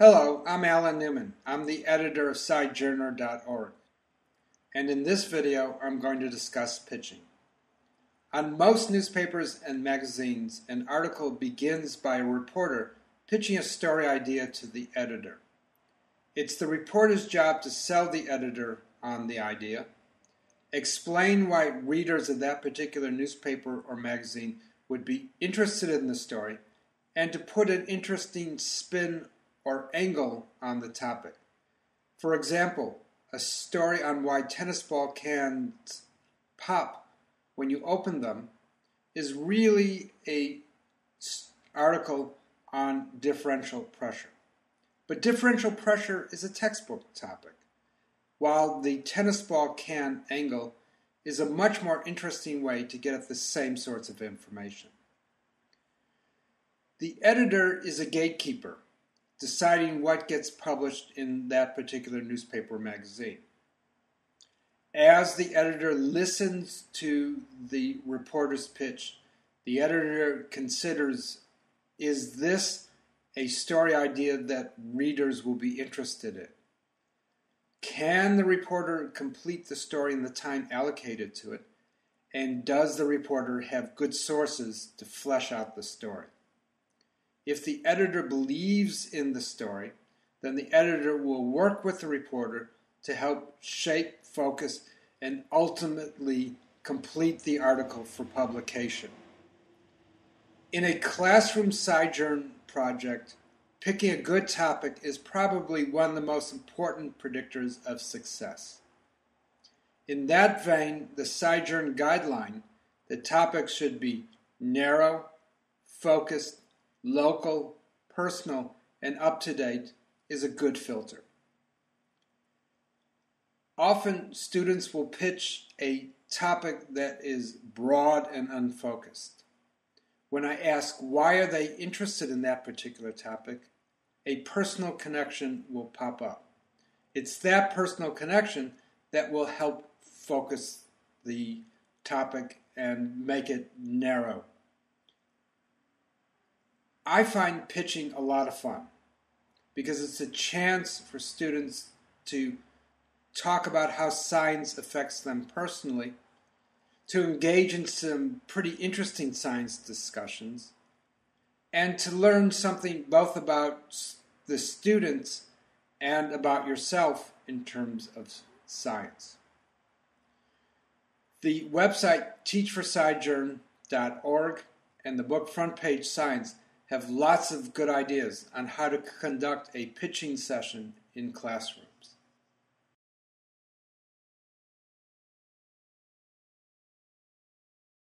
Hello, I'm Alan Newman. I'm the editor of SciJourner.org. And in this video, I'm going to discuss pitching. On most newspapers and magazines, an article begins by a reporter pitching a story idea to the editor. It's the reporter's job to sell the editor on the idea, explain why readers of that particular newspaper or magazine would be interested in the story, and to put an interesting spin or angle on the topic. For example, a story on why tennis ball cans pop when you open them is really a article on differential pressure. But differential pressure is a textbook topic, while the tennis ball can angle is a much more interesting way to get at the same sorts of information. The editor is a gatekeeper, deciding what gets published in that particular newspaper magazine. As the editor listens to the reporter's pitch, the editor considers is this a story idea that readers will be interested in? Can the reporter complete the story in the time allocated to it? And does the reporter have good sources to flesh out the story? If the editor believes in the story, then the editor will work with the reporter to help shape, focus, and ultimately complete the article for publication. In a classroom SciJourn project, picking a good topic is probably one of the most important predictors of success. In that vein, the SciJourn guideline, the topic should be narrow, focused, local, personal, and up to date is a good filter. Often, students will pitch a topic that is broad and unfocused. When I ask why are they interested in that particular topic, a personal connection will pop up. It's that personal connection that will help focus the topic and make it narrow I find pitching a lot of fun because it's a chance for students to talk about how science affects them personally, to engage in some pretty interesting science discussions, and to learn something both about the students and about yourself in terms of science. The website teachforscijourn.org and the book Front Page Science have lots of good ideas on how to conduct a pitching session in classroom.